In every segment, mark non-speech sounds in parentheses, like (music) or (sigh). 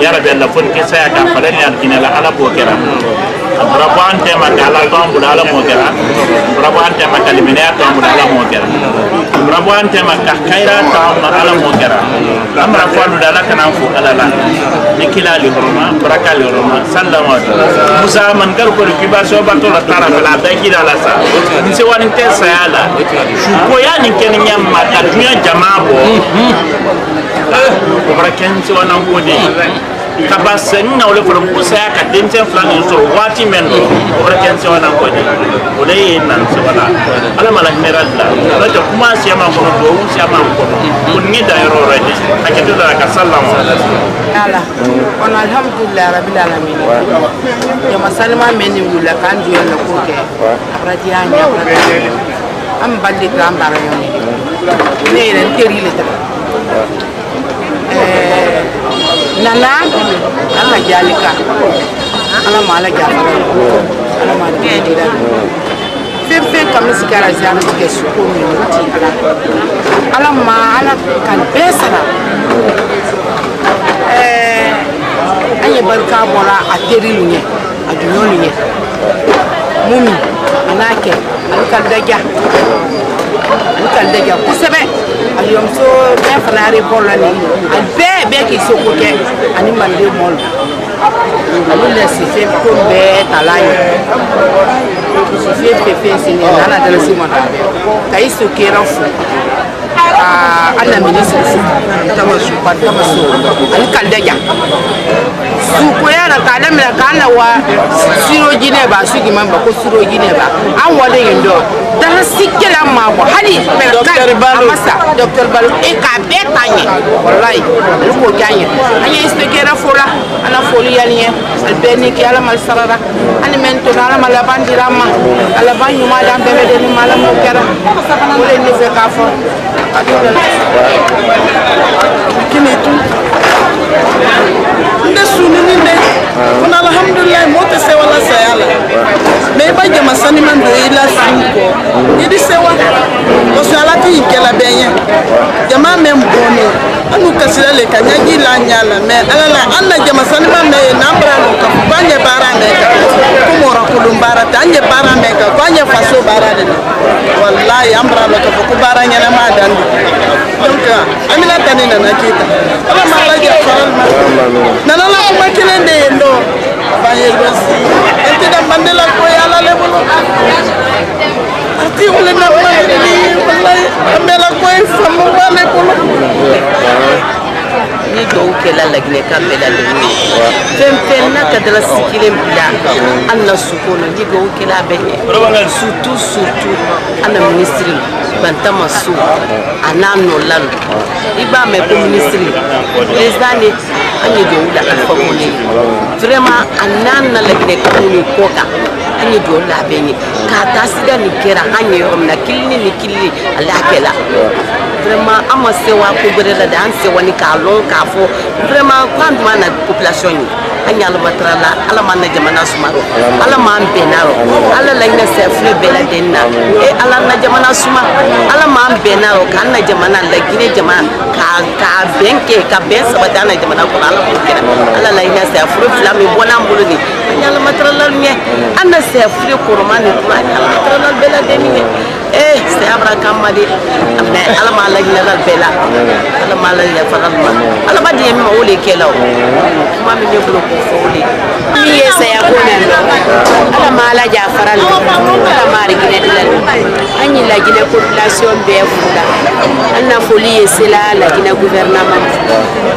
ya rabbi alla fon ke saya ka fara ni al ala bo kera rabu an temante ala tombula ala mo kera rabu an temante limineya tombula ala mo kera rabu an tema ka kayra tomma ala mo kera amra fondude ala kanan fo ala la ni kilali horoma barakali horoma sallamoto musa man gar kono cuba sobantola tarafala dakira la sa n se wani te sayala sukoyani kene ñamma ka duña jama bo obra ken se wanan kode taba sen eh, na wala fɔlɔ ko saya ka denmisɛn fila ninnu sɔrɔ waati min na o bɛ kɛ n sɛbɛn na kɔni o de ye nan sɛbɛn la ala ma la hinɛ la n'o tɛ kuma siya ma kɔnɔ duwawu y'a ɲɛ abaraji an bali de k'an baara ɲɔgɔn ye ne yɛrɛ n teri le nana an ka jali ka ala ma ala jafa ala ma dira fɛn fɛn kami sigara se ala tigɛ suko min ti ala ala ma ala ka bɛɛ sara an ye barika bɔra a teri lu ɲɛ a duɲɔ lu ɲɛ mun min a n'a kɛ ani ka daja ani ka daja kosɛbɛ muso bɛɛ fana aeroport la nin a bɛɛ bɛɛ k'i seko kɛ ani manden mɔl ani lɛsise ko bɛɛ kala ye sise pepe sini ana dalasi mana ka i so kera fo ana ministre fo tamaso ani kalidɛja suku yana ka da ka na wa siroji ne ba su giman ba ko siroji ne ba an wada yin do da har sikke la ma bo hali me ka amasa docteur balu e ka be tanye wallahi ko ganye anya inspector na fola ana foli yali ye albeni ki ala mal sarara ani men to ala mal bandira ma ala ban yuma dan bebe de ni mala mo kera ko le ni fe ka fo kini tu 你的树，你没。kono alhamdulilahi mote sewa la saya la mais ba jama sanima do i la fini sewa kosɔn ala ti kɛla bɛɛ ɲɛ jama mɛn bɔnne an n'u kasira le ka ɲaji la ɲa la mɛ ala la an na jama sanima mɛ ye n'an bara n'o ka fɔ k'an ɲɛ baara mɛ ka komi ɔrɔkolon baara tɛ an ɲɛ baara mɛ ka fɔ an faso baara de la walayi an ka fɔ ko baara ɲɛnama dan donc amina ta ne nana ala ma ala jɛ fara nana la kuma kelen bolo abanyeli basi entida mandela koyala le bolo artikule na mandeli wallayi ambela koye famo bale bolo dɔw kɛla laginɛkan bɛɛ la ninnu ye fɛn fɛn n'a ka dala si kelen bila hali na su kɔnɔ ni dɔw kɛla bɛ ɲɛ sutu sutu ana minisiri bantama so a n'a nɔla no i b'a mɛn ko minisiri président de an ye dɔw la alifa kone vraiment a n'a na laginɛkan ni kɔ kan an ye jɔ labɛn ye k'a ta sida nin kɛra an ye yɔrɔ min na kilini ni kilili ale a kɛla vraiment ama sewa ko gwere la da an sewa ni k'a lɔn k'a fɔ vraiment ko an tuma na population ye an y'an labatara la ala m'an na jamana suma rɔ ala m'an bɛnna rɔ ala laɲinɛ sɛ filɛ bɛɛ lajɛlen na e ala na jamana suma ala m'an bɛnna k'an na jamana laginɛ jamana k'a k'a bɛn ka bɛn sabati na jamana kɔnɔ ala k'o ala laɲinɛ sɛ furu fila min bɔ n'an bolo yala matériel miɛ an na saya fule koroma ni kura an yala matériel bɛɛ la deni ye ee saya bara kan ma de mɛ ala ma lahinɛ la bɛɛ la ala ma lahinɛ fana ma ala ma diɲɛ min ma o de kɛ la o kuma min ne bolo k'o fɔ o de min ye saya ko de dɔn ala ma ala ja fara la ala ma ariginɛ de la an ye laginɛ population bɛɛ fo la an na foli ye sela laginɛ gouvernement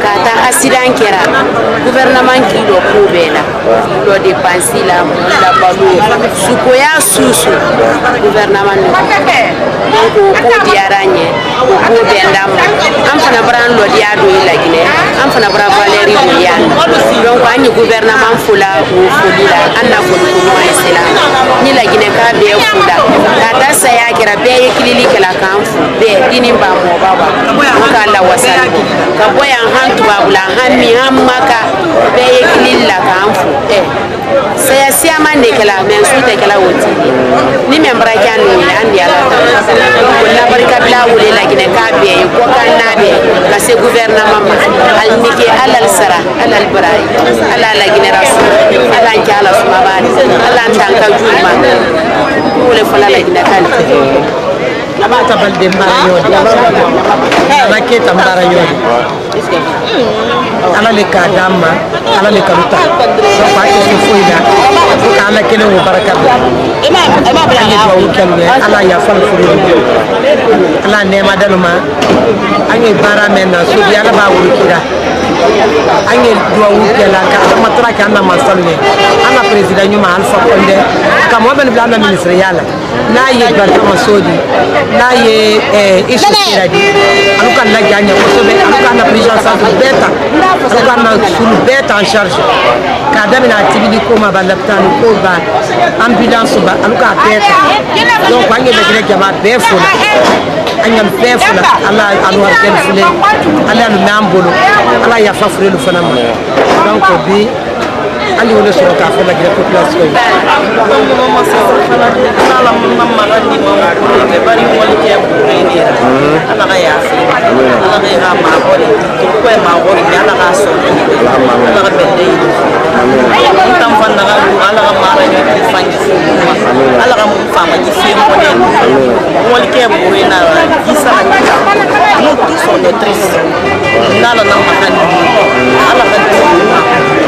k'a ta asidan kɛra gouvernement k'i dɔ ko bɛɛ la dɔ de dépense la la balo sukoya susu gouvernement donc o ko diyara n ye an b'o bɛɛ d'a ma an fana bɔra an lɔdiya dɔ ye laginɛ an fana bɔra valɛri dɔ ye yan donc an ye guvɛrɛnaman fo la o foli la an na foli ko ɲuman se la ni laginɛ k'a bɛɛ fo la k'a ta saya kɛra bɛɛ ye kilili kɛla k'an fo bɛɛ i ni ba mɔba wa u k'a lawasali bɔ ka bɔ yan han tubabu la han min han maka bɛɛ ye kilili la k'an fo ɛ eh. saya siyaman de kɛla mɛ su tɛ kɛla o ti ni mɛ baara kɛ an n'o ye an de y'a la tan ko labarikabila wele la kine ka be ko kan na be ka se gouvernement ma al nike alal sara alal brai ala la gine rasu ala ki ala suma bari ala tan ka juma ko le fala la gine kan abata balde ah, mbara yode abaketa mbara yode ala le k'a d'an ma ala le kanu ta donc an tɛ se foyi la fo k'ala kelen o baraka bila an ye duwawu kɛlu ye ala yafa ni furu ala nɛɛma dalu ma an ye baara mɛn na sodi ala b'a wuri kira an ye duwawu kɛla ka adamatara kɛ an na masalu ye an na peresidan ɲuman alifa kɔnde ka mɔɔ bɛ ni bila an na minisiriya la Eh, n'a ye balifamaso di n'a ye i sosira di alu ka lajɛ a ɲɛ kosɛbɛ alu ka na prison centre bɛɛ ta alu ka na sulu bɛɛ ta en charge k'a daminɛ a tibili ko ma ba lapitani ko ba ambulance ba alu k'a bɛɛ ta donc an ye lajɛlɛ jama bɛɛ fo la an ɲa bɛɛ fo la ala anu harijɛli fule ala yanu n'an bolo ala yafa furelu fana ma donc bi hali o de sɔrɔ k'a fɔ lagɛrɛ population ye donc mɔgɔ ma se o fana ala na mara di ma mɛ bari wali kɛ kuru ye ne yɛrɛ ala ka yafe ala ka ka maa bɔ de ko ye maa bɔ de ala k'a sɔn ne ye ala ka bɛn ne ye n tan fa naga ala ka mara ɲɛ ti fan ji fi ma ala ka mun faama ji fi mɔ ne wali kɛ kuru ye na ji sara ji la n'o tɛ sɔn ne tɛ n'ala na mara di ala ka di ma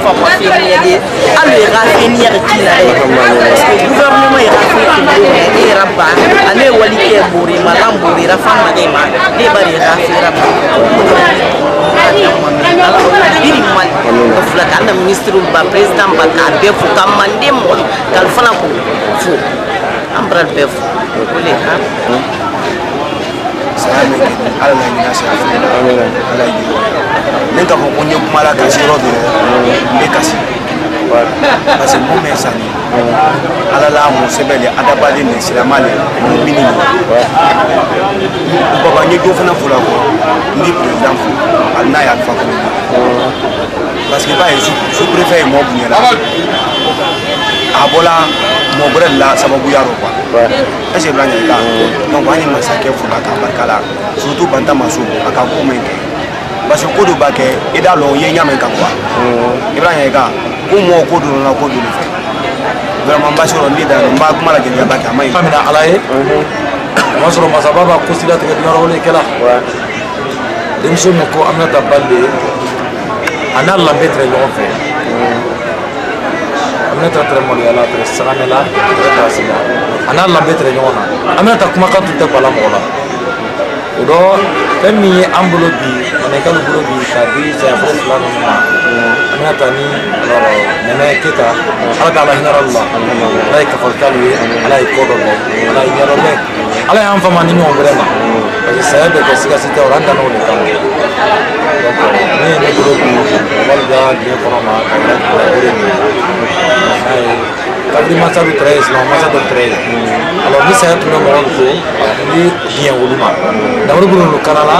fois prochaine, il y a des. Ah, le raffinir qui là Parce que le gouvernement est raffiné, il est rabat. Allez, Wali qui est bourré, madame bourré, la femme a des mal. Les barres raffinent, rabat. Il mal. O fila k'an na ministre ba président ba k'a bɛɛ fo ka manden mɔgɔ k'ale fana ne k'a fɔ ko n ye kuma la kasi yɔrɔ dɔ n bɛ kasi parce que mun bɛ san ni ala la mun sɛbɛn de adabaden de sirama de mun mini de baba n ye dɔ fana fo la kɔ n ni président fo hali n'a y'a fa kɔnɔ parce que i b'a ye sous préfet ye mɔ bonya la a bɔla mɔ wɛrɛ de la sababuya rɔ kuwa ɛsɛ bila ɲɛ i la donc an ye masakɛ fo la k'a barika la surtout bantamaso a ka ko min kɛ parce que ko do b'a kɛ i da lɔ i ye ɲa min kan kuwa i bɛna ɲa i kan ko mɔgɔ ko don na ko don fɛ vraiment n b'a sɔrɔ n b'i da n b'a kuma lajɛlen b'a kɛ a ma ɲi. amina ala ye o y'a sɔrɔ masaba b'a ko sida tigɛ dunan wele kɛla denmuso min ko aminata balde a n'a lanbe tɛrɛ ɲɔgɔn fɛ aminata tɛrɛ maloyala tɛrɛ sagamɛla tɛrɛ taasila a n'a lanbe tɛrɛ ɲɔgɔn na aminata kumakan tun tɛ bala mɔgɔ la o dɔ fɛn min ye an bolo bi Sénégal bolo bi ka di cɛyafɛn fila ninnu ma an bɛna taa ni Nɛnɛ Keyita ala k'ala hinɛ la ala ye kafalitalu ye ala ye ko dɔ la ala ye ɲɛdɔnbɛ ni ɲɔgɔn wɛrɛ ma parce que saya bɛ kɛ sikasi tɛ o la an danna o de kama ne ye ne ma ka kɛ o masa dɔ tɛrɛ ye masa dɔ tɛrɛ ye ni saya tun bɛ mɔgɔ min to ni biɲɛ wolo ma dabɔli bolo kalala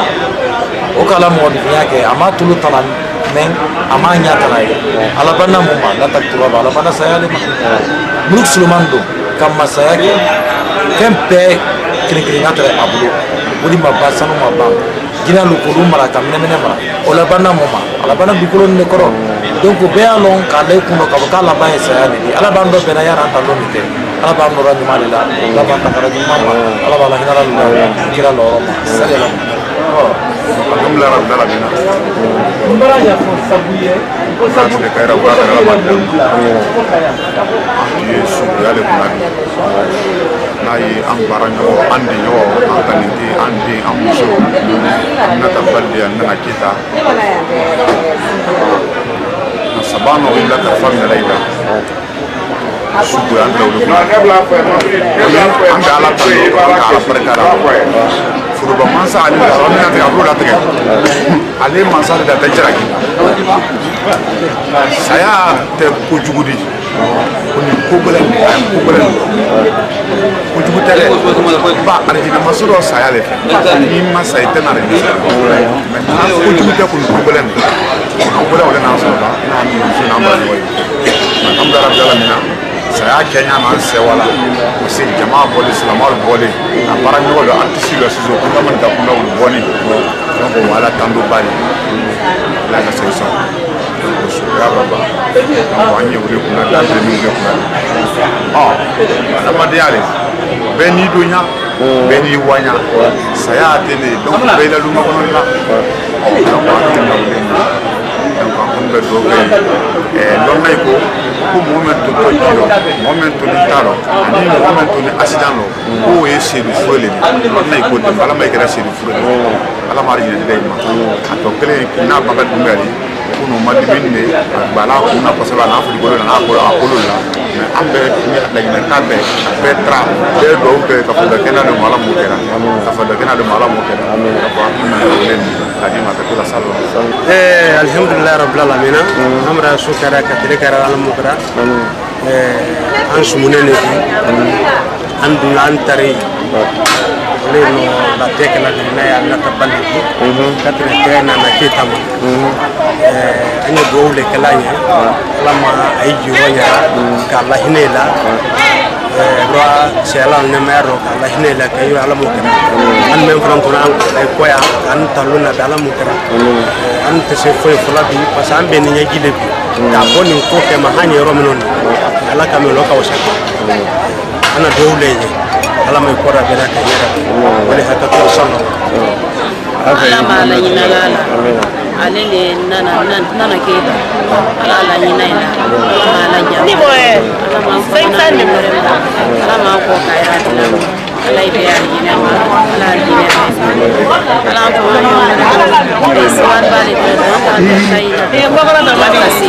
o mo mɔgɔninfinya kɛ a ama tulu talan mɛ ama m'a ɲa tana ye alabanna mun ma la takitura ba alabanna saya le ma muruk suleman kam ka masaya kɛ fɛn bɛɛ kelen kelenya tɛ a bolo o de ma ban sanu ma ban jinɛ lu k'olu mara ka minɛminɛ mara o labanna mun ma alabanna dugukolo nin de kɔrɔ donc k'a le i k'a k'a laban ye saya de ye ala b'an dɔ bɛnna yann'an ta lo ni te ala b'an nɔra ɲuman de la ala b'an ra ni ma ala b'a la hinɛ ni ma kira lɔyɔrɔ ma ya la alhamdulillah rabbil alamin kumbara ya ko sabuye ko sabu de kayra ko kayra ma de ko kayra yesu yale kuna ni na ye an bara ɲɔgɔn an di ɲɔgɔn an kalite an den an muso nata baliya nana kita na sabana wulila ka fa minɛ layila sugu an bɛ wuli an bɛ Yoruba man sa ale la an bɛna tigɛ a ale mansa saya tɛ kojugu de ko nin ko gɛlɛn a ye ko gɛlɛn kojugu ba saya de n'i ma sa i tɛ na de kojugu tɛ ko nin ko gɛlɛn de ko gɛlɛn o de n'an sɔrɔ ni saya kɛ ɲa n'an sɛwala parce que jama bɔlen silamaw bɔlen a baara ɲɔgɔn don an tisi la sisan kunda ma dakundaw bɔlen donc o ala tando ba ye ala ka sɛbɛn sɔrɔ o suguya bɛ ban donc an ye wuli kunna da bɛ min wuli kunna ɔ adamadenya de bɛɛ n'i donya bɛɛ n'i waɲa saya tɛ ne ye donc bɛɛ la lumba kɔnɔ la ɔ donc an tɛ na wuli donc an kɔni bɛ dɔw kɛ ɛ lɔnna in ko ko mɔgɔ min tun tɔ ji rɔ mɔgɔ min tun ta rɔ ani mɔgɔ min tun asidan rɔ k'o ye seri fure le de ala i ko dɛmɛ ala ma i kɛra seri fure de oh, ala ma arijinɛ da i ma a tɔ kelen n'a ba ka dun ka di kunu ma dimi de a gba n'a kun na kosɛbɛ a n'a fili bolo la n'a kolo a kolo la mɛ an bɛɛ laɲinɛ kan bɛɛ a bɛɛ tara bɛɛ dɔw kɛ ka fɔ dɔ kɛnɛ de ma ala m'o kɛra ka fɔ dɔ kɛnɛ de ma ala m'o kɛra ka fɔ hakilina yɛrɛ wele nin إيه الحمد لله رب العالمين أمرا شكرا كثيرا كرا على إيه أنش منني leno la tekna na ya na tabali katre tena na kitama anya gole kalanya lama ay juwanya kala hinela ra selal ne mero kala hinela kayu ala mukra an men fran kuna ay koya an taluna dala mukra an tese foy fulabi pasan ben nya gilebi ka boni ko ke ala kamelo ka wasaka ana dole ne ala mai kora bɛna ka yɛrɛ wali hakɛ tɔ sɔn ala b'a laɲin'a la ale le nana nana k'e ta ala laɲina in na ala m'a laɲa ala m'a fɔ n'a wɛrɛ ma ala m'a kɔ k'a y'a dilan ma ala ibe ya yine ma ala yine ma ala ko yo e so an ba le pe don ta ta sai e ko ko na ma ni si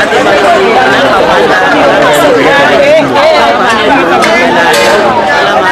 a te ba ni na ka wa ta ka se ya e ka wa ni na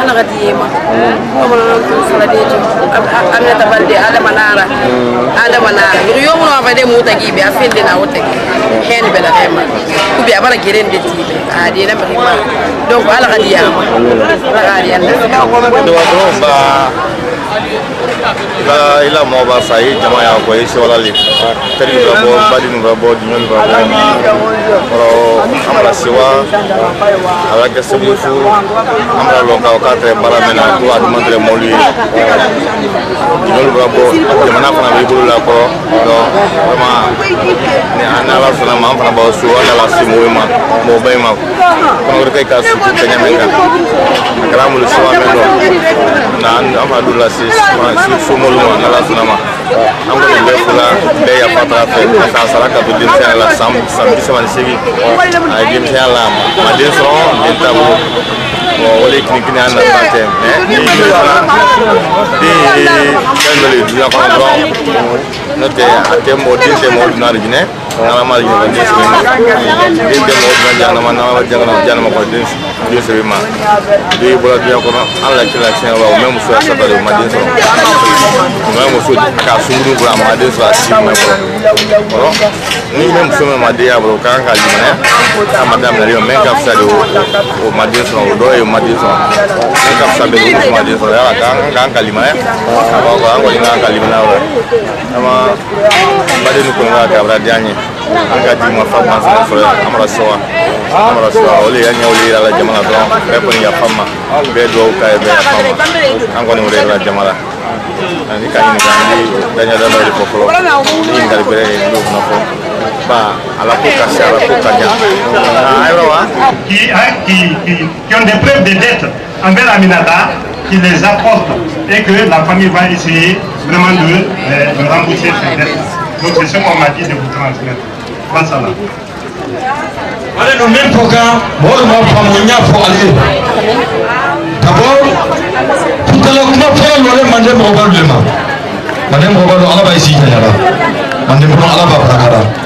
ana ga diyema ko mo non ko sala de ci amna tabalde adama nara adama nara yo yo mo fa de mu tagi bi afinde na wote hen be la rema ku bi abara geren de tibe a de na ma donc ala ga ya. diyama hmm. ala ga ya. diyama do do ba ila i la maaw b'a fa i jama y'a kɔ i sewala teri nu ka bɔ badi nu ka bɔ diɲɛ nu ka bɔ kɔrɔ an bala sewa a bɛ kɛ sabu ye fo an ka k'a tɛ baara mɛn na ko a duman tɛ mɔbili ye diɲɛ nu ka bɔ jamana fana b'i bolo la kɔrɔ dɔn vraiment ni an ala fana ma ma ma ka somolu ma n'ala sɔnna ma an kɔni bɛ fula bɛɛ yafa t'a fɛ a k'a sara ka to denmisɛnya la san san bi saba ni seegin a ye denmisɛnya la manden sɔrɔ den taabolo o de kinikini an nafa tɛ ni den fana den ye fɛn dɔ ɲanama ɲɔgɔn den sɛbɛn ma den bɛɛ mɔgɔ tun ɲanama n'a ma jagana janama kɔni den den sɛbɛn ma den bɔra duɲa kɔnɔ an la kira tiɲɛ wa o mɛ muso ya saba de o ma den sɔrɔ o mɛ muso k'a sunkuru bolo a ma den sɔrɔ a si mɛ kɔrɔ kɔrɔ ni mɛ muso mɛ ma den y'a bolo k'an ka limaniya k'a ma daminɛ o mɛ ka fisa de o ma den sɔrɔ o dɔw ye o ma den sɔrɔ mɛ ka fisa bɛ o muso ma den sɔrɔ yala k'an ka limaniya a b'a fɔ an kɔni k'an ka limaniya yɔrɔ ye an ma baden ni kɔni ka kabila di an ye. qui ont des preuves de dette envers Aminata qui les apporte et que la famille va essayer vraiment de, euh, de rembourser ces dettes. Donc c'est ce qu'on m'a dit de vous transmettre. basala wale no min poka moolu ma faamu ɲa fɔ ale ye ka bɔ kutala kuma fɔlɔ lɔle mande mɔgɔ ba le ma mande mɔgɔ ba dɔ ala b'a isi ɲaɲala mande kɔnɔ ala b'a barakada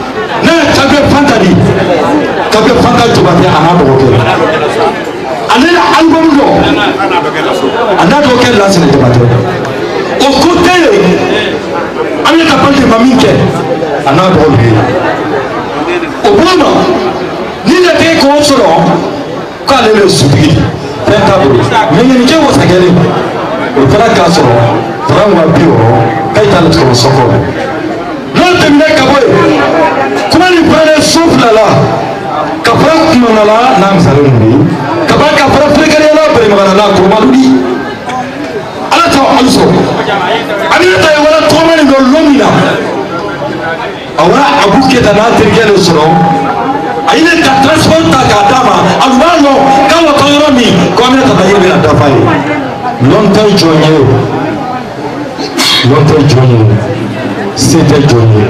ne ye tafe fanta de ye tafe fanta jubate a n'a dɔgɔkɛ ale ye alibamu dɔ a n'a dɔgɔkɛ lasina jabate o ko tɛ yen an bɛ ka pante ma min kɛ a n'a dɔgɔ de ye o bolo ma ni ne tɛ k'o sɔrɔ k'ale bɛ sutigi fɛn t'a bolo mɛ nin kɛ wasakɛ de o taara k'a sɔrɔ fara mugan bi wɔɔrɔ k'a ye taa ale sɔrɔ sɔgɔ bɛ tɛmɛ ka bɔ yen kuma nin fana so fila la ka fara kunkanala n'a misali ninnu ye ka fara ka fara feerekɛlikɛla bɛrɛmagala kɔrɔbaluli ala t'aw hali sɔrɔ ani ne ta ye wala tɔgɔma nin dɔn lɔn min na a wala abu keta n'a terikɛ de sɔrɔ a ye ne ka transport ta k'a d'a ma a tun b'a lɔn k'a wa taa yɔrɔ min ko an bɛna taa yiri bɛna dafa ye lɔn tɛ jɔn ye lɔn tɛ jɔn ye se tɛ jɔn ye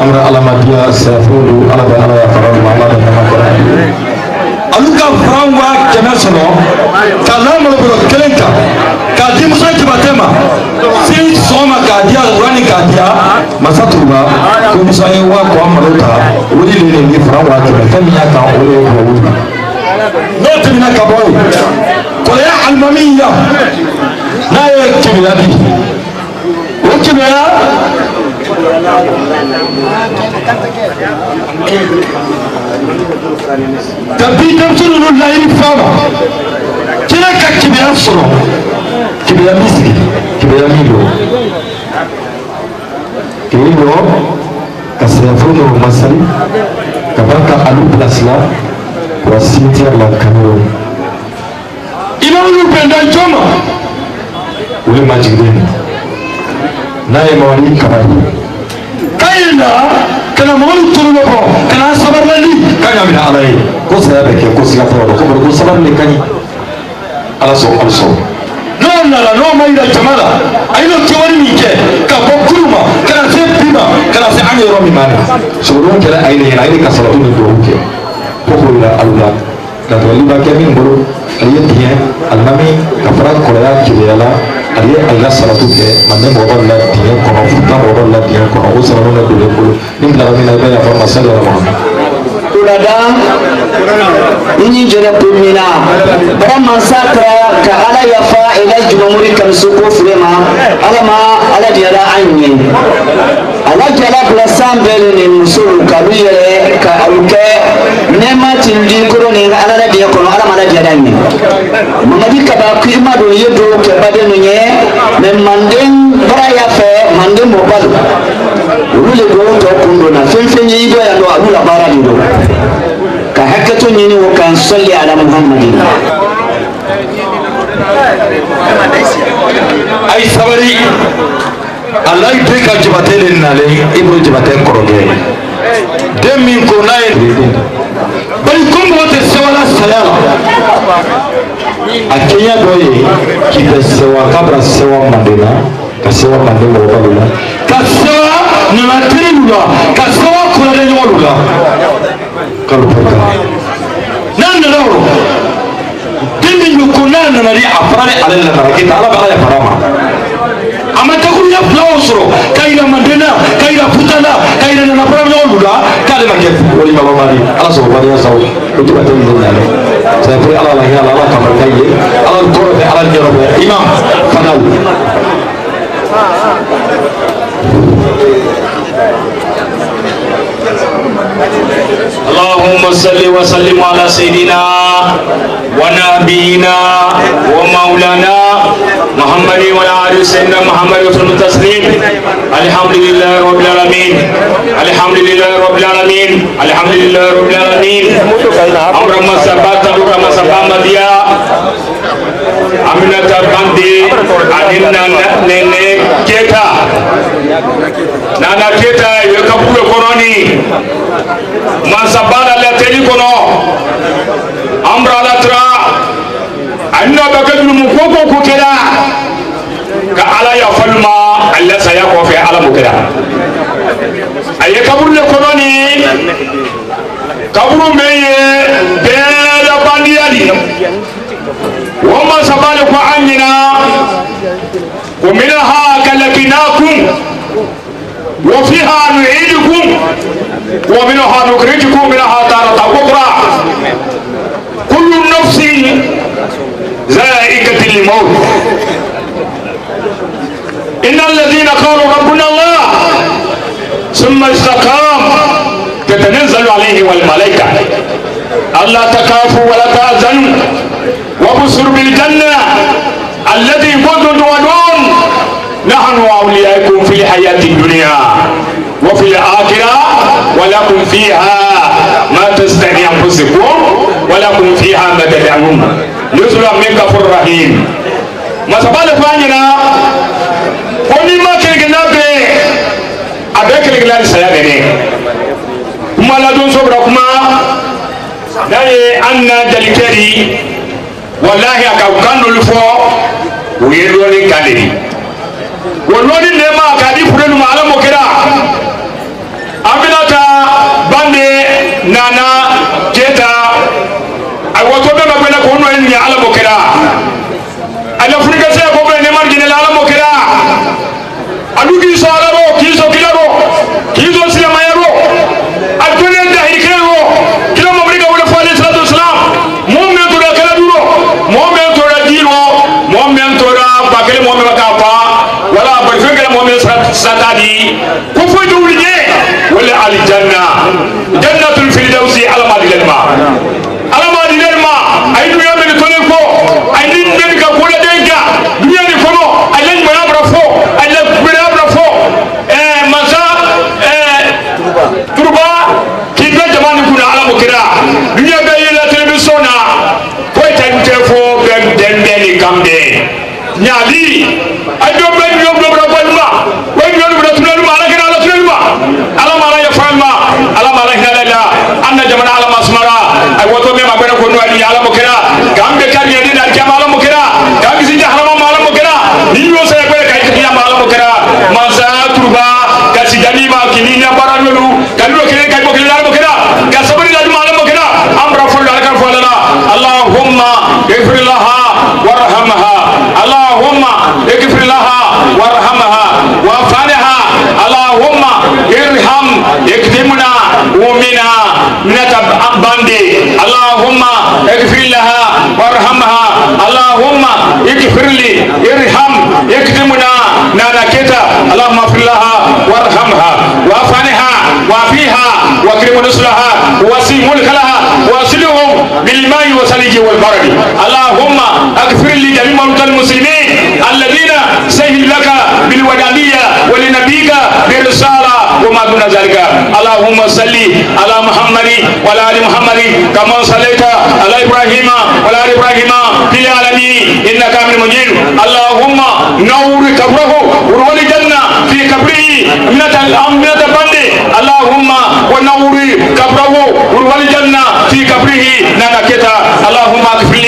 an ka adamadenya sɛfɛnw don ala bɛ ala y'a fara ma ala bɛ ɲɔgɔn kɔrɔ olu ka faran wa kɛmɛ sɔrɔ ka lamalobolo kelen kan k'a di musa jabatɛ ma se sɔgɔma k'a di a kurani k'a di a masa turuba ko musa ye wa kɔ amadu ta o de le nin faran wa kɛmɛ fɛn min y'a kan o de y'o bila o n'o tɛmɛna ka bɔ yen kɔlɔya alimami yan n'a ye kɛmɛya di o kɛmɛya. kabi denmisɛn ninnu laɲini fa ma kira ka kibaruya sɔrɔ kibaruya min sigi kibaruya min don kibaruya don ka sɛnɛfɛn dɔw masali ka b'a ka alu la wa cimetière la ka n'o ye i b'a ma o de n'a ye mawali kaba ina kana mɔgɔ min tunu bɛ kɔ kana sabarili ka ɲa minɛ ala ye ko saya bɛ kɛ ko siga t'a la ko mɔgɔ ko sabari de ka ɲi ala sɔn ala sɔn n'o nana n'o ma yira jama la a ye n'o kɛwale min kɛ ka bɔ kulu ma kana se bi ma kana se an ye yɔrɔ min ma na sɔgɔdɔn kɛra a ye ne ɲɛna a ye ne ka sabatu ni dugawu kɛ ko k'o yira alu la ka dabaliba kɛ min bolo a ye tiɲɛ alimami ka fara kɔrɔya keleya la a ye a la salatu kɛ a mɛ mɔgɔ la diɲɛ kɔnɔ futa mɔgɔ la diɲɛ kɔnɔ o sabali la don e bolo ni bilara min na i b'a yafa masala yɛrɛ ma. tolada ni ɲin jɛnɛ ko bara mansa ka ala yafa ila kan su ko fure ma ala ma ala diyara an ye ala jala bila san bɛɛ ni nin ka k'alu yɛrɛ ka alu kɛ nɛɛma di koro ni ala la diɲɛ kɔnɔ ala ma la diyara an mamadi kaba kirima do ye do kɛ baden nu ye mɛ manden bara y'a fɛ manden mɔba don olu le do tɔ kun na fɛn fɛn ye i dɔ yan dɔn a b'u la baara de hakɛto ɲini o kan sɔli ala muhammadin a ye sabali alayi den ka jabatɛ le nalen i e b'o jabatɛ kɔrɔkɛ den min ko n'a ye bari komi o tɛ sewala saya la a kɛɲɛ dɔ ye k'i tɛ sewa k'a bɛna sewa manden na ka sewa manden mɔgɔbaw la ka sewa nana teri la ka sewa kɔrɔlen ɲɔgɔn la nanno law dinin nari mandena nana imam وصل وسلم على سيدنا ونبينا ومولانا محمد وعلى آله سيدنا محمد وسلم التسليم الحمد لله رب العالمين الحمد لله رب العالمين الحمد لله رب العالمين أمر ما أمر ما مديا aminata bande ani nene keta nana keta ye kaburu be kɔnɔni mansaba la latɛli kɔnɔ anbra latara ani nɔ bɛ kɛ jurumu ko ko ko kɛra ka ala yafali ma a lasaya kɔfɛ ala m'o kɛra a ye kaburu le kononi kaburu min ye bɛɛ la وما سبالك عننا ومنها كلكناكم وفيها نعيدكم ومنها نخرجكم منها تارة أخرى كل نفس زائقة الموت إن الذين قالوا ربنا الله ثم استقام تتنزل عليه والملائكة ألا تخافوا ولا تأذنوا وبشر بالجنة الذي كنتم توعدون نحن أوليائكم في الحياة الدنيا وفي الآخرة ولكم فيها ما تستني أنفسكم ولكم فيها ما تدعون نزل من كفر رحيم ما سبال فانينا قولي ما كرقنا بي أبي كرقنا سيا غني كما لا دون صبر كما لا أن دلكري walahi a ka kan dɔlu fɔ u ye lɔɔri kan de ye wa lɔɔri nɛma k'a di fure ma ala m'o kɛra aminata bande nana keta a wato bɛɛ ma gbɛlɛ k'o nɔ ye ala m'o kɛra a lafurukɛsɛ satani ko foyi tɛ wuli ɲɛ wale alijanna jannatul firdausi ala ma di ne ma ala ma di ne ma a ye dunuya minɛ tɔlen kɔ a ye ni bɛɛ ka boloden kan dunuya nin kɔnɔ a ye ɲumanya bila fɔ a ye gbɛrɛya bila fɔ ɛɛ masa ɛɛ turuba k'i bɛ jama nin kunna ala ko kira dunuya bɛɛ yɛlɛ telewisɔn na ko e n tɛ fɔ bɛn bɛn bɛn ni kan bɛn ɲali a jɔ bɛɛ. منة بند اللهم اغفر لها وارحمها اللهم اغفر لي ارحم اكرمنا كتا اللهم اغفر لها وارحمها وافنها وفيها وأكرم نصرها وسيم ملك واسلهم بالماء والثلج والبرد اللهم اغفر جميع موتى المسلمين الذين سهل لك بالودانية ولنبيك برسالة وما دون ذلك اللهم صل على محمد وعلى ال محمد كما صليت على ابراهيم وعلى ال ابراهيم في العالمين انك من مجيد اللهم نور كبره في قبره من من البند اللهم ونور قبره والجنة في قبره نانا كتا اللهم اغفر لي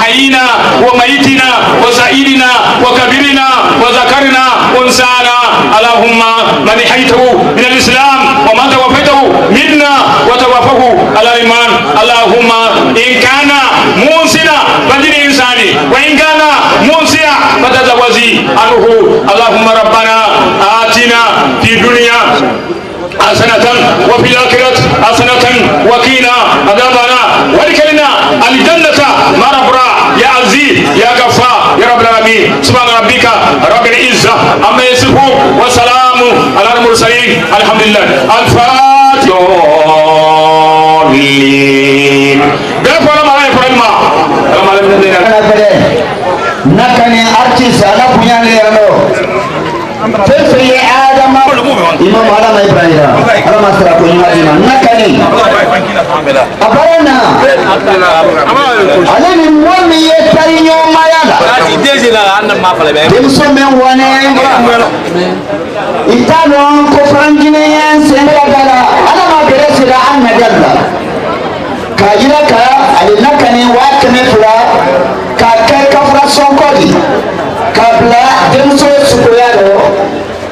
أحيينا وميتنا وسائلنا وكبيرنا وذكرنا وانسانا اللهم من حيته من الإسلام ومن توفيته منا وتوفه على الإيمان اللهم إن كان موسنا فدين إنساني وإن كان موسيا فتزوزي أنه اللهم ربنا آتنا في الدنيا حسنة وفي الآخرة حسنة وكينا عذابنا ولكلنا الجنة ما ربرا يا عزيز يا كفا يا رب العالمين سبحان ربك رب العزة أما يصفون وسلام على المرسلين الحمد لله الفاتحين غفر ما يفعل ما نكني أرتيس أنا alama imam alama ibrahima alama sara ko ɲuman d'i ma n ka kani a bɔra na ale ni mɔgɔ min ye tari ɲɔgɔnmaya la denmisɛn bɛ wɔnɛ i t'a dɔn ko faranjinɛya sen bɛ ka da la ala ma bɛrɛ sera an na da la k'a yira ka ale lakani waa kɛmɛ fila k'a kɛ kafura sɔnkɔ de k'a bila denmuso suguya rɔ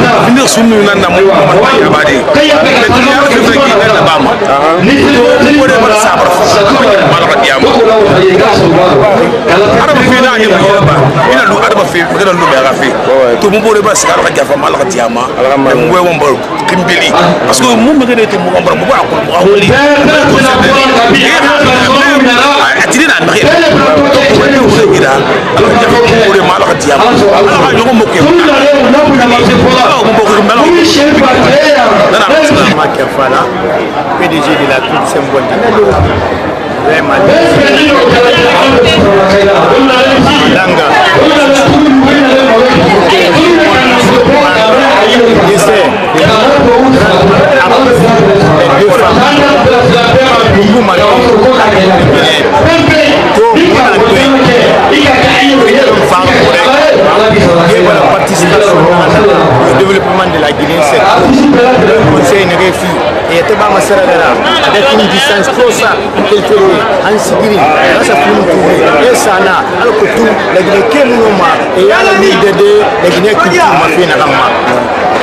finir sunu na na mu ma ta ya bare da duniya ke da ke da ba ma to ko da mar sabar ko ya mal ka diamo arab fi na ya ba ina lu arab fi ko da lu ba ga fi to mu bore ba sikar ka ja fa mal ka diamo mu we won bar kimbili parce que mu me gade to mu won bar mu ba ko mu holi atini na ndre to ko ni ure gira ala ja ko mu bore mal ka diamo ala ga yo mo ke Nana Kerfala, PDG de la Coupe Sembondi. Vraiment. Langa. Dessert. Après, les deux femmes. Beaucoup malheureux. Pour la paix. la participation au développement de la Guinée, c'est le conseil ne réfléchit. Et tu vas me avec une distance colossale, culturelle, en Sibérie, grâce à tout le et ça n'a, alors que tout, la Guinée, quel moment, et à la nuit de deux, la Guinée, culture m'a fait un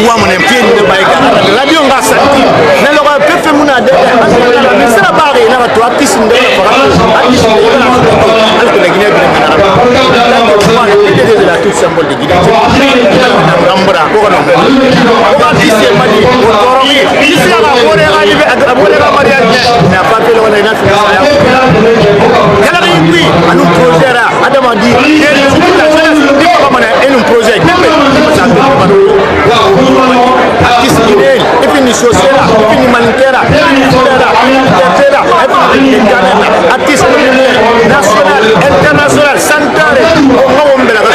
muwa mune mpeni nde bayekaka radio nga santi na loko ya pefe mu na adesala bare na bato apisi nde symbole de guinéambra kokanoaisiemadi otoroi isiala boreralibe aborera mariage mais apapele wana ina finasaya kalaka yikui anu projera adamadi eisiakamana enu projet kipe sosiela ipini manikera ipinitera tetera ipinikanena artiste mumie national international santare omawombelaka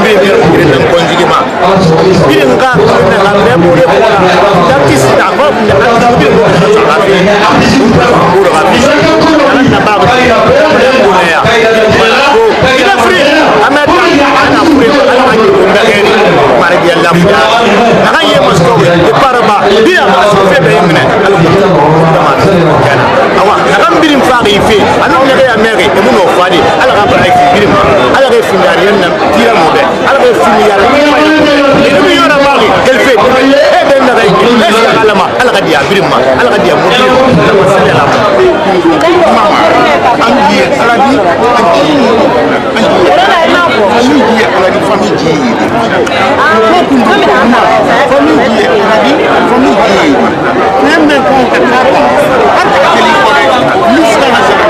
mbibira kirena nkonjigima iringa kirena kambe bure bola la fo aga ye mastowe e paraba di ya ma so fe be mine ala ko dama kana awa aga mbirim fa ri fe ala ko ya mere e mu no fa di ala ka bra ki birim ala ka fi ndari yan nam tira mo be ala ka fi ni yala ni mi yora ma ri gel fe e be na ga ki es ka ala ma ala ka dia birim ma ala ka dia mo di ma sa ala ma am di ala di an di famille qui on a dit famille qui famille qui on a dit famille qui même quand on parle de téléphone jusqu'à la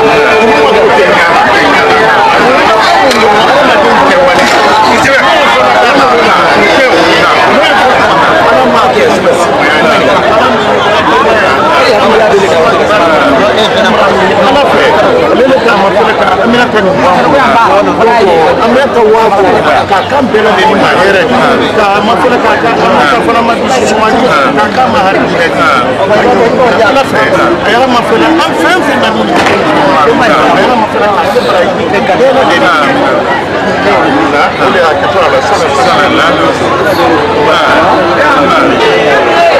kan bɛɛ lajɛlen ma hɛrɛ ka ma fana k'a ka fana ma dusu suma ka k'a ma hali ala fɛ a yɛrɛ ma fɛn an fɛn fɛn bɛ min a yɛrɛ ma fɛn a se bara i ka den na den na la o de y'a kɛ to a la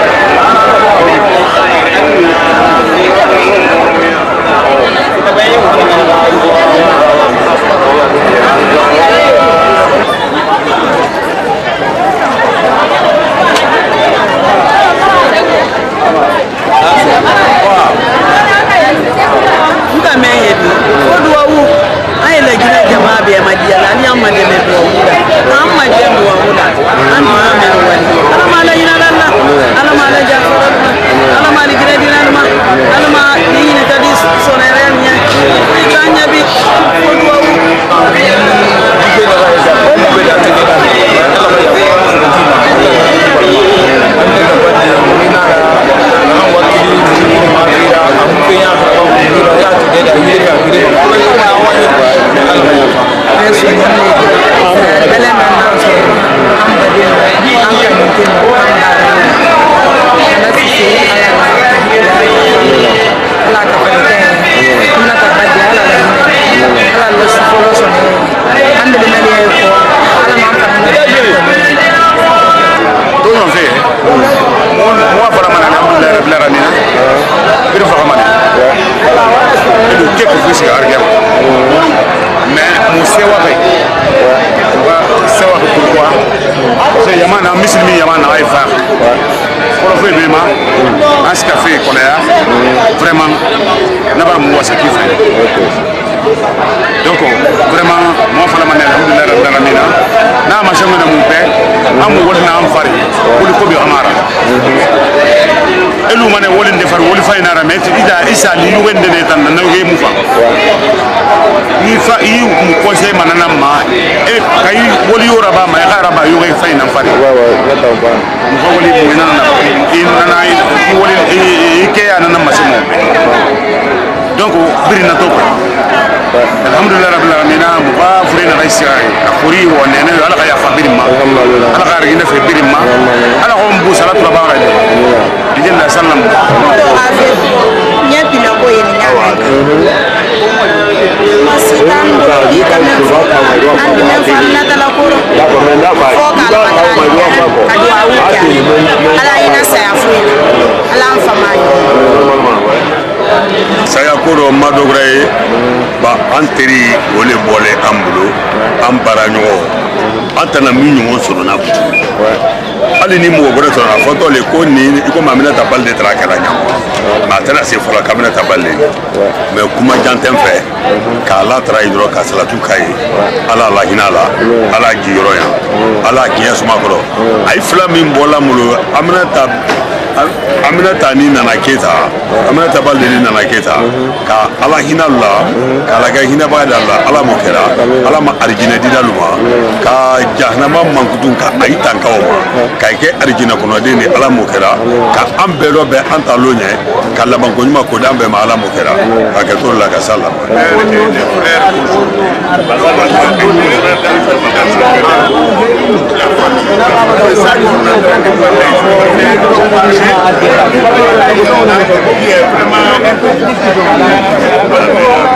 biri natɔ kuwa alhamdulilahi rabil alamina mɔgɔ fure nana sira ye a kori wa nɛnɛ ala ka yafa biri ma ala ka arigina fɛ biri ma ala ko mbu sala tura ba wɛrɛ de jɛn na sanna mu ɲɛ binna ko ye ni ɲa masitan dɔ i kana fɔ an dɛmɛ fa natala kɔrɔ fɔ k'a kaduwa wuya ala yina saya foyi na ala an fama ye saya ko dɔ ma dɔ wɛrɛ ye ba an teri o le bɔlen an bolo an baara ɲɔgɔn an tɛna min ɲɔgɔn sɔrɔ n'a kun hali ni mɔgɔ wɛrɛ sɔrɔ a fɔtɔ le ko nin i ko mamina ta bali de taara a kɛra ɲɛ mɛ a tɛna se fɔlɔ kamina ta bali de mɛ kuma jan tɛ n fɛ k'a la taara yen dɔrɔn ka salatu k'a ye ala la hinɛ a la ala jiyɔrɔ yan ala diɲɛ suma kɔrɔ a ye fila min bɔla n bolo na ta aminata ni nana keta aminata bali ni nana keta ka ala hinɛ la ka ala kɛ hinɛba da la ala m'o kɛra ala ma arijinɛ dida lu ma ka jahanama mankutu ka a y'i tanka o ma ka kɛ arijinɛ kɔnɔden de ala m'o kɛra ka an bɛɛ dɔ bɛn an taalo ɲɛ ka labanko ɲuman k'o d'an bɛɛ ma ala m'o kɛra ka kɛ la ka s'a laban.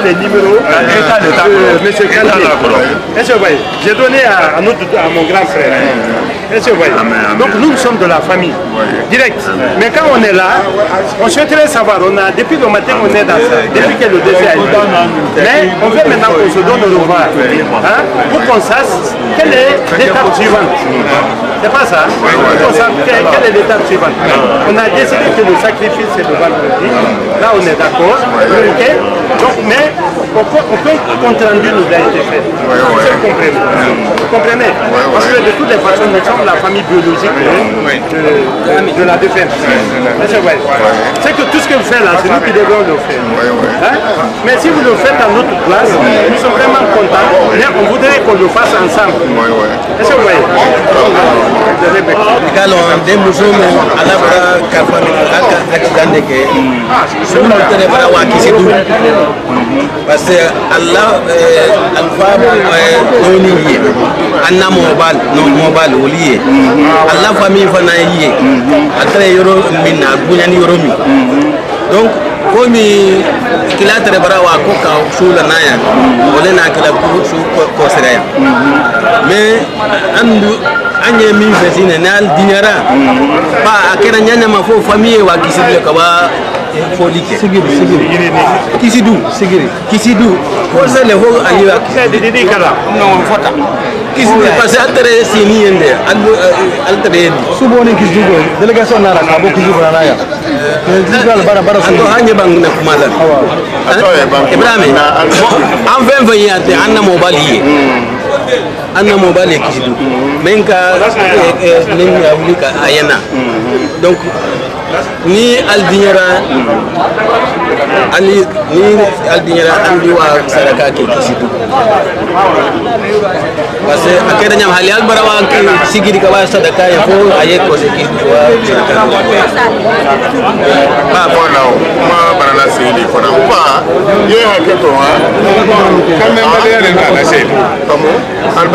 les numéros euh, Monsieur J'ai donné à, mon grand frère. Est-ce Donc nous, sommes de la famille, direct. Mais quand on est là, on souhaiterait savoir, on a, depuis le matin, on est dans ça, depuis que le désert Mais on veut maintenant qu'on se donne le revoir, hein, pour qu'on sache quelle est l'étape suivante. C'est pas ça hein. quelle est l'étape suivante. On a décidé que le sacrifice, c'est le vendredi. Là, on est d'accord. Donc, mais on peut, on peut compte rendu nous a fait. Vous comprenez comprenez Parce que de toutes les façons, nous sommes la famille biologique de, la défense, C'est C'est que tout ce que vous faites là, c'est nous qui devons le faire. Hein? Mais si vous le faites à notre place, nous sommes vraiment contents. on voudrait qu'on le fasse ensemble. t'a lɔn denmuso min ala bɔra kalifa min na k'a ka akidan de kɛ sunu tɛnɛ fana wa kisi du parce que ala alifa dɔɔni ye an na mɔbal mɔbal olu ye ala fa min fana ye a taara yɔrɔ min na bonya ni yɔrɔ min donc komi kila tɛrɛ bara wa ko ka su la n'a yan o le n'a kɛla ko su kɔsira yan mais an an ye min fɛ sin na n'al diɲɛra ba a kɛra ɲaɲama fo famille ye wa kisi le ka ba fɔli kɛ sigiri sigiri kisi du sigiri kisi du ko sɛlɛ fo ali wa kisi kala non fota kisi du parce que an euh, euh, tɛrɛ ye sini ye dɛ an tɛrɛ ye di su bɔni kisi du ko délégation nara ka bɔ kisi fana na yan to an ɲɛ bangina kuma la ibrahima an fɛn fɛn ye an tɛ an na mɔbali ye an na mobile kisi du min ka min ya wuli ka a yana donc ni aldiɲɛra mm. ani ni aldiɲɛra an bi wa saraka kɛ kisi du Basi eh, akhirnya hal-hal berawal ke sigi di kawasan sedekah ya full aye ko sigi ma Kan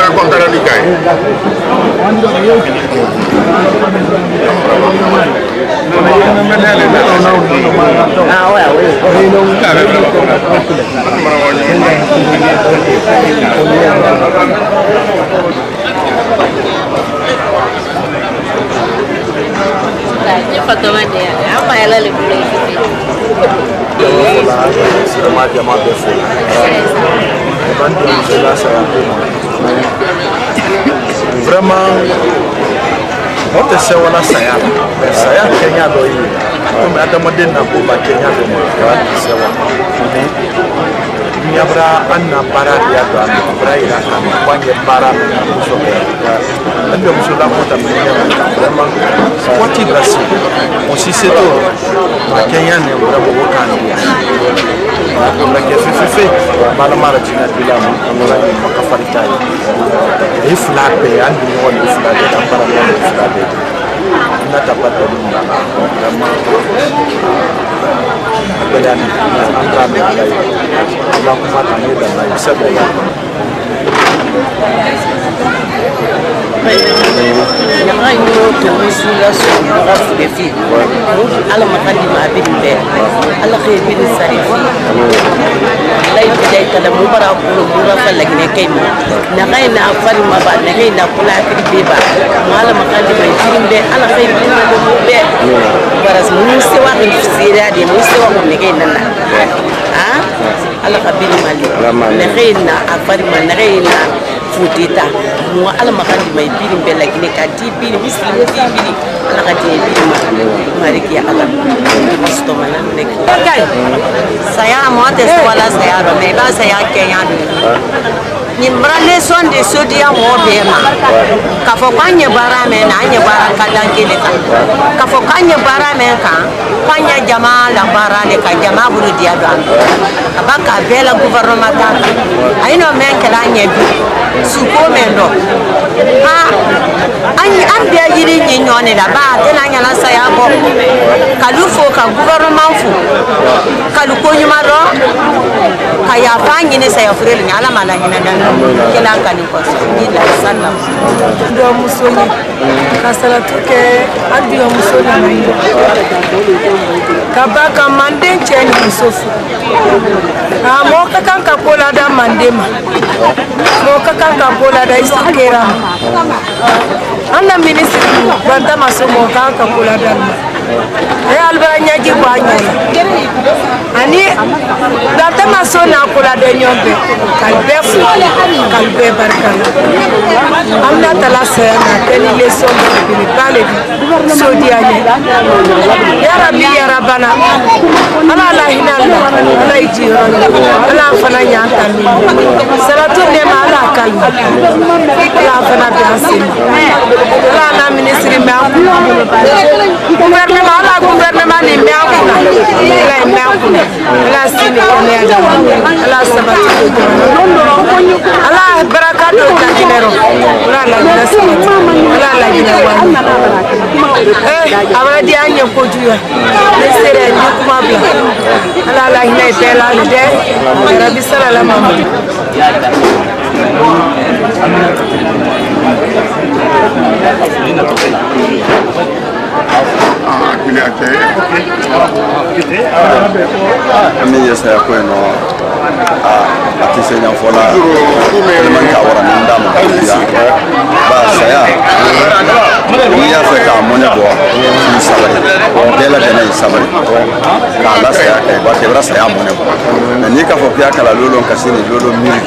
కొంతమంది అమ్మాయిలు ఇప్పుడు Vraiment, o tɛ se wala saya la saya kɛɲa dɔ ye komi adamaden na ko ba kɛɲa dɔ miabra anna para to anna para ira anna kwanye para muso ebe muso la mota mwenye vraiment kwati brasi osise to kenya ne bra bo kandi ke fe mala mala jina bila mo ngola makafarita e pe andi para kita dapat menggunakan perbedaan antara Allah umat dan lain sebagainya. yanga ye tomisula soga fudefi ala makandima a beni bɛɛ ala ka ye beni sarifi layi bilayi kala mu bara kolo mura fa laginɛ kɛ ma naga ye na a fari ma ba naga ye na kola hakili be ba ma ala makandima ye jirin bɛɛ ala ka ye beni nalomu bɛɛ baras mu sewa kan seereya de mu sewa ko nɛgɛ nana ala ka beni mali naga ye na a fari ma naga ye na futeta mwa ala makandi mai birin bella kine ka di biri misli mu ala ka di biri ma mari ala sto mana ne ki saya mo te saya ro me saya ke ni mbrale son de sodia mo be ma kanye bara me na anye bara ka dan kele ka ka kanye bara me ka kanye jamaa la bara le ka jamaa bulu dia do abaka bela gouvernement ta ayino men kala nye bi suko men do Thank (laughs) you. an bɛɛ yiri ɲi ɲɔgɔn de la ba a tɛna ɲɛna saya bɔ kalu fo ka guvɛrɛnɛman fo kalu koɲuman dɔ ka yafa ɲini saya fureli ɲɛ ala ma laɲinɛ da kɛla an ka nin kɔsɔ ni lasalam dɔ muso ye ka salatu kɛ an diga muso lamɛn ka ba ka manden cɛ ni muso fo a mɔgɔ ka kan ka ko lada manden ma mɔgɔ ka kan ka ko lada isikera ma an na minisiri bantamasomo kan ka kola dalma alba ɲɛji bɔ a ani dante ma so n'a kola bɛ ɲɔgɔn fɛ ka tala saya na kɛ ni lesɔn belebeleba le di sodiya ɲɛ yarabi yarabana ala la hinɛ la ala i jiyɔrɔ ala fana y'an ta min salatu ne ma ala ka ɲi ala fana bɛ an sen ala n'a minisiri mɛ an mema ala gouvernement ni mbe akuna ala mbe akuna ala sini koneya jamu ala sabati ala baraka do jakinero ala lagina sabati ala lagina wani eh abara di anye kojuya ne sere ni kuma bila ala ala hina ite la ni de rabi salala mamu Thank you. Akili Akeye. An bɛ yɛsɛya ko yen nɔ a tɛ se ɲɛfɔ la walima ka waranin d'a ma ba saya n'i y'a fɛ k'a mɔnɛ bɔ k'i sabali bɛɛ lajɛlen ye sabali k'a la saya kɛ ba kɛra saya mɔnɛ bɔ mɛ n'i k'a fɔ k'i y'a kala lolo kasi ni lolo miiri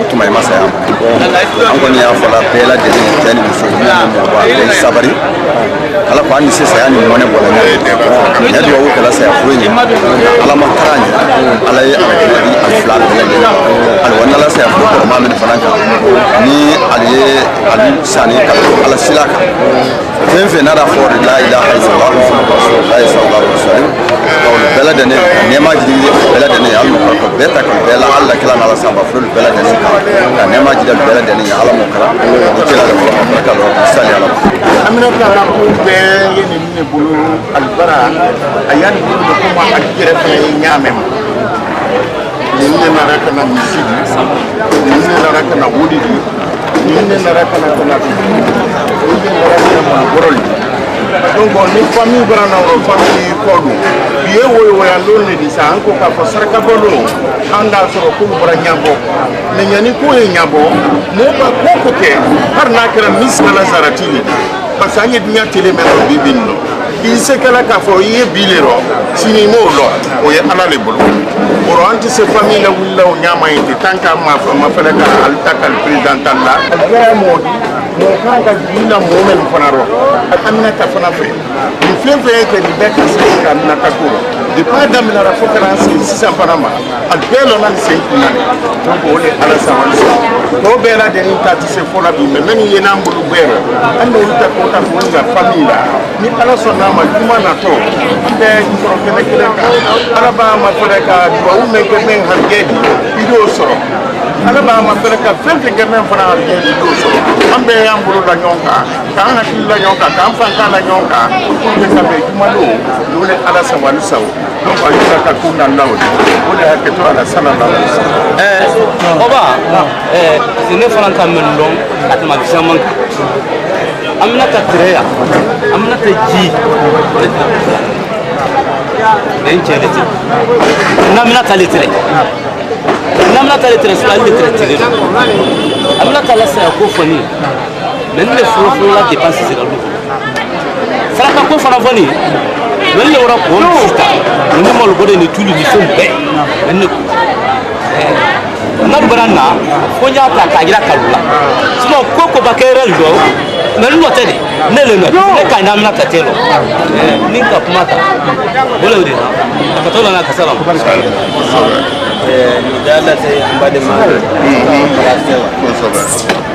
o tuma i ma saya mɔnɛ an kɔni y'a fɔla bɛɛ lajɛlen cɛ ni muso ni mɔgɔ a bɛɛ sabali ala ko an ni se saya ni mɔnɛ ne bɔra ɲɔgɔn ɲɛ dugawu kɛla saya furu ye ala ma kara ɲɛ ala ye arajo di a fila bɛɛ lajɛlen ali wa n'ala saya furu kɔrɔma min fana kan ni ali ye ali sani ka to ala sila kan fɛn fɛn n'a da fɔ de la ilaha illallah sallallahu alaihi wasallam bɛɛ lajɛlen ka nɛɛma jigin bɛɛ lajɛlen ala mɔkara ka bɛɛ ta ka bɛɛ la ala kila n'ala sanba furu bɛɛ lajɛlen kan ka nɛɛma jigin bɛɛ lajɛlen ala mɔkara ni kira de fɔra ka barika lɔ ka sali ala ma amina bila ka ko bɛɛ ye nin ne bolo don alibara a y'a ni bolo kuma ali yɛrɛ fana ye ɲaamɛ ma nin ne nana ka na misi di nin ne nana ka na wuli di nin ne nana ka na ka na nin ne nana ka na mɔnikɔrɔ di donc ni famille bara na o famille kɔ don bi ye woyowoyalon de di sa an ko k'a fɔ sarakabɔlon an k'a sɔrɔ kow bara ɲabɔ mɛ ɲani ko ye ɲabɔ mɔɔw ka ko ko kɛ hali n'a kɛra min sinala sarati ye parce que an ye dunuya tele mɛn na bibi nin nɔ i se kɛla k'a fɔ i ye bi le rɔ sini i m'o lɔ o ye ala le bolo o rɔ an tɛ se famille la wulila o ɲama ye ten tant qu'an ma ma fɛnɛ ka ale ta ka président ta la vrai mɔgɔ mɔgɔ kan ka bi la mɔgɔ mɛ nin fana rɔ aminata fana fɛ nin fɛn fɛn ye kɛ nin bɛɛ ka se ka aminata ko rɔ depuis a daminɛra fo kana an sigi sisan fana ma a bɛɛ nana ni sen kun na de donc o de ala sago an sigi tɔw bɛɛ lajɛlen ta tɛ se fɔ la bi mais même ye n'an bolo bɛɛ la an n'olu ta k'o ta k'o yira famille la ni ala sɔnna a ma juma natɔ an bɛ sɔrɔ kɛnɛ kelen kan ala b'a ma fɛnɛ ka dubabu min kɛ min harijɛ di i t'o sɔrɔ ala b'a ma fɛrɛ ka fɛn fɛn kɛ min fana ka fiɲɛ di t'o sɔrɔ an bɛɛ y'an bolo da ɲɔgɔn kan k'an hakili la ɲɔgɔn kan k'an fan kan la ɲɔgɔn kan pour que ka bɛn jumalo o de ala sabali sa o donc a yira ka k'u nan la o de o de hakɛ to ala sala la o sa. ɛɛ baba ɛɛ eh, ne fana ta mɛn dɔn a tɛmɛ caman kan an bɛna ta tere yan an bɛna ta ji o de tɛmɛ fila nin cɛ de tɛ n'an bɛna ta ale tere. namna kale transport ale traitire amina kala saya ko fani mais ni le fɔlɔ fɔlɔ la dépense sera lu saraka ko fana fɔni mais ni le wara ko sita ni malo bode ni tulu ni fɛn bɛɛ mais ne ko na bara na ko n nya ta ka kalu la sumo ko ko ba kere ndo na ndo tele ne le nɔ ne ka na mna katelo eh, ni ka kuma ta bole uri a ka to tola na ka salam eh mudala sai an bade ma mm-hmm. ko so ba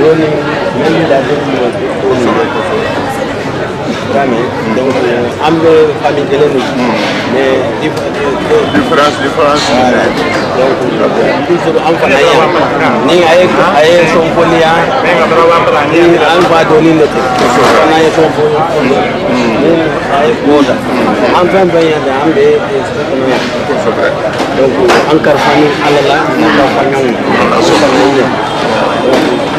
dole many doesn't know Rami, donc am na famille gëlëm yi mais différence différence ayo, ah, ayo am fa nay ni ay ay son folia ni am fa ya. doni ne ko na ay son folia ni ay boda am fa baye da am be donc encore famille alala na fa ñang donc